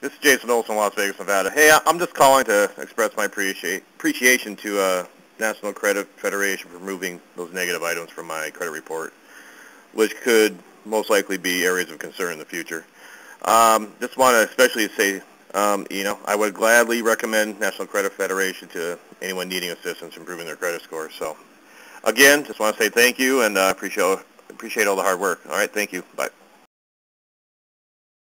This is Jason Olson, Las Vegas, Nevada. Hey, I'm just calling to express my appreciate, appreciation to uh, National Credit Federation for removing those negative items from my credit report, which could most likely be areas of concern in the future. Um, just want to especially say, um, you know, I would gladly recommend National Credit Federation to anyone needing assistance improving their credit score. So, again, just want to say thank you and uh, appreciate appreciate all the hard work. All right, thank you. Bye.